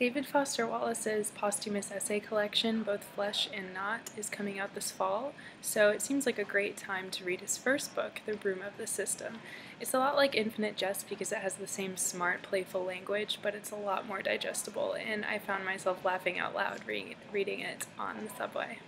David Foster Wallace's posthumous essay collection, both Flesh and Not, is coming out this fall, so it seems like a great time to read his first book, The Broom of the System. It's a lot like Infinite Jest because it has the same smart, playful language, but it's a lot more digestible, and I found myself laughing out loud re reading it on the subway.